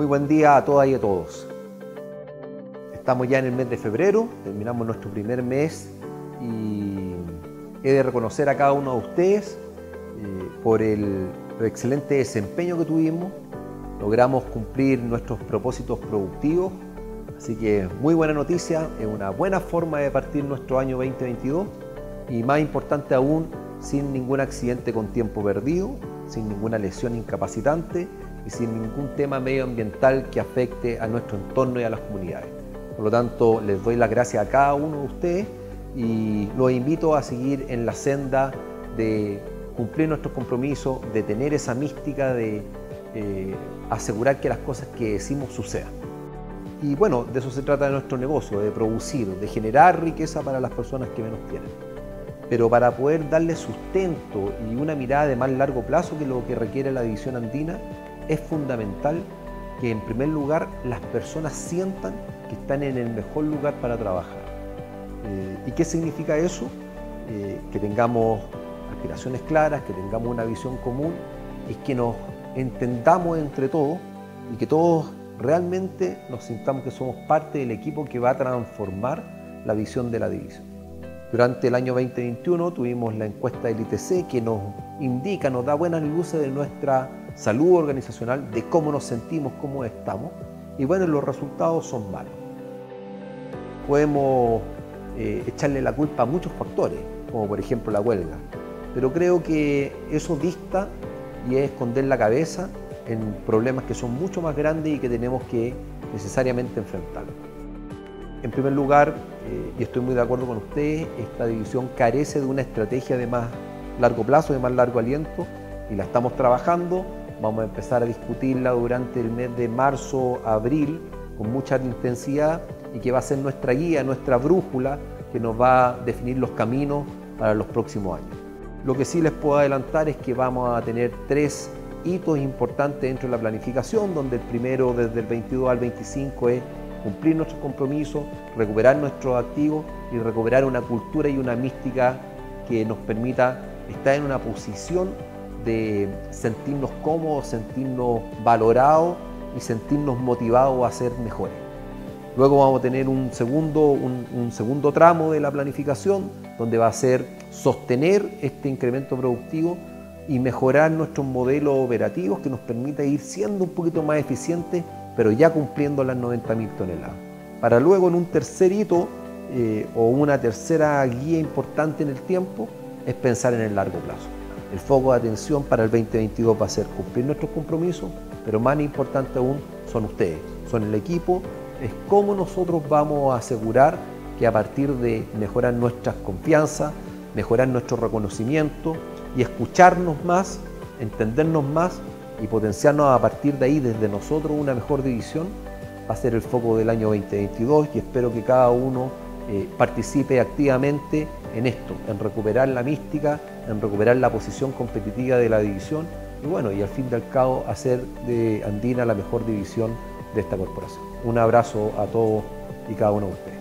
Muy buen día a todas y a todos. Estamos ya en el mes de febrero, terminamos nuestro primer mes y he de reconocer a cada uno de ustedes eh, por el, el excelente desempeño que tuvimos. Logramos cumplir nuestros propósitos productivos, así que muy buena noticia, es una buena forma de partir nuestro año 2022 y más importante aún, sin ningún accidente con tiempo perdido, sin ninguna lesión incapacitante y sin ningún tema medioambiental que afecte a nuestro entorno y a las comunidades. Por lo tanto, les doy las gracias a cada uno de ustedes y los invito a seguir en la senda de cumplir nuestros compromisos, de tener esa mística, de eh, asegurar que las cosas que decimos sucedan. Y bueno, de eso se trata de nuestro negocio, de producir, de generar riqueza para las personas que menos tienen. Pero para poder darle sustento y una mirada de más largo plazo que lo que requiere la división andina, es fundamental que en primer lugar las personas sientan que están en el mejor lugar para trabajar. Eh, ¿Y qué significa eso? Eh, que tengamos aspiraciones claras, que tengamos una visión común, es que nos entendamos entre todos y que todos realmente nos sintamos que somos parte del equipo que va a transformar la visión de la división. Durante el año 2021 tuvimos la encuesta del ITC que nos indica, nos da buenas luces de nuestra salud organizacional, de cómo nos sentimos, cómo estamos. Y bueno, los resultados son malos. Podemos eh, echarle la culpa a muchos factores, como por ejemplo la huelga. Pero creo que eso dista y es esconder la cabeza en problemas que son mucho más grandes y que tenemos que necesariamente enfrentar. En primer lugar, eh, y estoy muy de acuerdo con ustedes, esta división carece de una estrategia de más largo plazo, de más largo aliento, y la estamos trabajando. Vamos a empezar a discutirla durante el mes de marzo, abril, con mucha intensidad, y que va a ser nuestra guía, nuestra brújula, que nos va a definir los caminos para los próximos años. Lo que sí les puedo adelantar es que vamos a tener tres hitos importantes dentro de la planificación, donde el primero desde el 22 al 25 es cumplir nuestros compromisos, recuperar nuestros activos y recuperar una cultura y una mística que nos permita estar en una posición de sentirnos cómodos, sentirnos valorados y sentirnos motivados a ser mejores. Luego vamos a tener un segundo, un, un segundo tramo de la planificación donde va a ser sostener este incremento productivo y mejorar nuestros modelos operativos que nos permita ir siendo un poquito más eficientes, pero ya cumpliendo las 90.000 toneladas. Para luego en un tercer hito eh, o una tercera guía importante en el tiempo es pensar en el largo plazo. El foco de atención para el 2022 va a ser cumplir nuestros compromisos, pero más importante aún son ustedes, son el equipo, es cómo nosotros vamos a asegurar que a partir de mejorar nuestras confianzas, mejorar nuestro reconocimiento y escucharnos más, entendernos más y potenciarnos a partir de ahí desde nosotros una mejor división va a ser el foco del año 2022 y espero que cada uno eh, participe activamente en esto, en recuperar la mística, en recuperar la posición competitiva de la división y bueno, y al fin y al cabo hacer de Andina la mejor división de esta corporación. Un abrazo a todos y cada uno de ustedes.